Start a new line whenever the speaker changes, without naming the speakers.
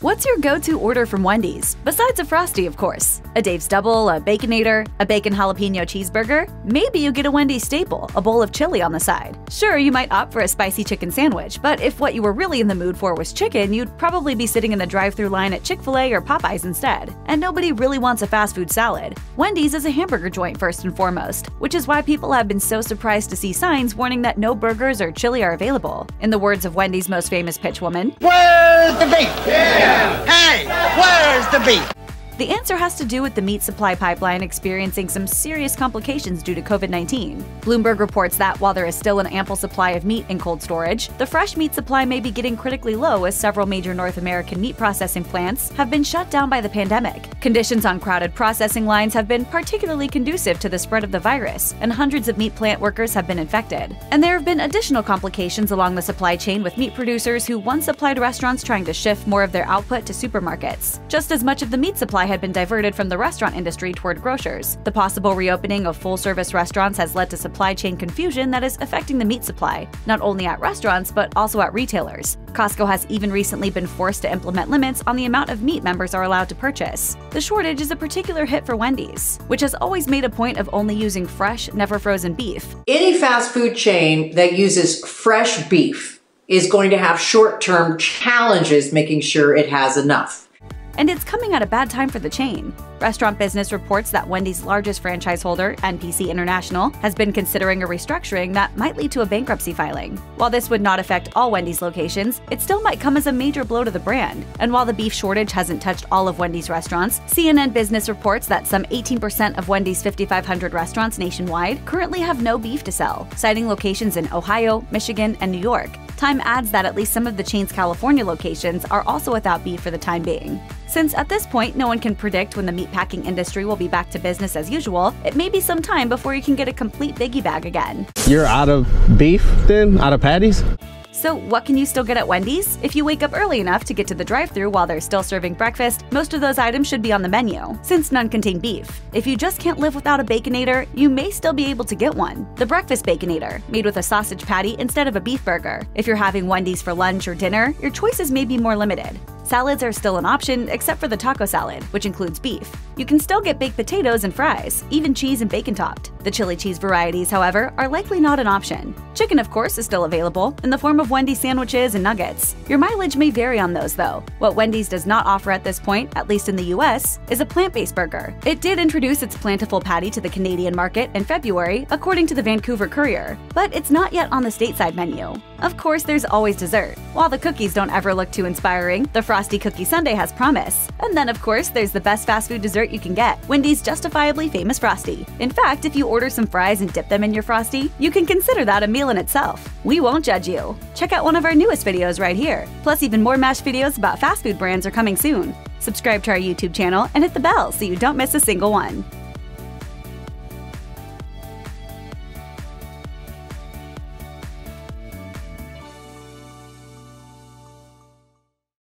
What's your go-to order from Wendy's? Besides a Frosty, of course. A Dave's Double, a Baconator, a bacon jalapeno cheeseburger? Maybe you get a Wendy's staple, a bowl of chili on the side. Sure, you might opt for a spicy chicken sandwich, but if what you were really in the mood for was chicken, you'd probably be sitting in the drive-through line at Chick-fil-A or Popeyes instead. And nobody really wants a fast food salad. Wendy's is a hamburger joint first and foremost, which is why people have been so surprised to see signs warning that no burgers or chili are available. In the words of Wendy's most famous pitchwoman,
Where's the beef? Yeah. Hey, where's the beef?
The answer has to do with the meat supply pipeline experiencing some serious complications due to COVID 19. Bloomberg reports that while there is still an ample supply of meat in cold storage, the fresh meat supply may be getting critically low as several major North American meat processing plants have been shut down by the pandemic. Conditions on crowded processing lines have been particularly conducive to the spread of the virus, and hundreds of meat plant workers have been infected. And there have been additional complications along the supply chain with meat producers who once supplied restaurants trying to shift more of their output to supermarkets. Just as much of the meat supply had been diverted from the restaurant industry toward grocers. The possible reopening of full service restaurants has led to supply chain confusion that is affecting the meat supply, not only at restaurants but also at retailers. Costco has even recently been forced to implement limits on the amount of meat members are allowed to purchase. The shortage is a particular hit for Wendy's, which has always made a point of only using fresh, never frozen beef.
Any fast food chain that uses fresh beef is going to have short term challenges making sure it has enough
and it's coming at a bad time for the chain. Restaurant Business reports that Wendy's largest franchise holder, NPC International, has been considering a restructuring that might lead to a bankruptcy filing. While this would not affect all Wendy's locations, it still might come as a major blow to the brand. And while the beef shortage hasn't touched all of Wendy's restaurants, CNN Business reports that some 18% of Wendy's 5,500 restaurants nationwide currently have no beef to sell, citing locations in Ohio, Michigan, and New York. Time adds that at least some of the chain's California locations are also without beef for the time being. Since at this point no one can predict when the meatpacking industry will be back to business as usual, it may be some time before you can get a complete biggie bag again.
You're out of beef then? Out of patties?
So, what can you still get at Wendy's? If you wake up early enough to get to the drive thru while they're still serving breakfast, most of those items should be on the menu, since none contain beef. If you just can't live without a Baconator, you may still be able to get one. The Breakfast Baconator, made with a sausage patty instead of a beef burger. If you're having Wendy's for lunch or dinner, your choices may be more limited. Salads are still an option, except for the taco salad, which includes beef. You can still get baked potatoes and fries, even cheese and bacon topped. The chili cheese varieties, however, are likely not an option. Chicken, of course, is still available in the form of Wendy's sandwiches and nuggets. Your mileage may vary on those, though. What Wendy's does not offer at this point, at least in the US, is a plant based burger. It did introduce its plantiful patty to the Canadian market in February, according to the Vancouver Courier, but it's not yet on the stateside menu. Of course, there's always dessert. While the cookies don't ever look too inspiring, the Frosty Cookie Sundae has promise. And then, of course, there's the best fast food dessert you can get Wendy's justifiably famous Frosty. In fact, if you order some fries and dip them in your Frosty, you can consider that a meal in itself. We won't judge you. Check out one of our newest videos right here. Plus, even more Mashed videos about fast food brands are coming soon. Subscribe to our YouTube channel and hit the bell so you don't miss a single one.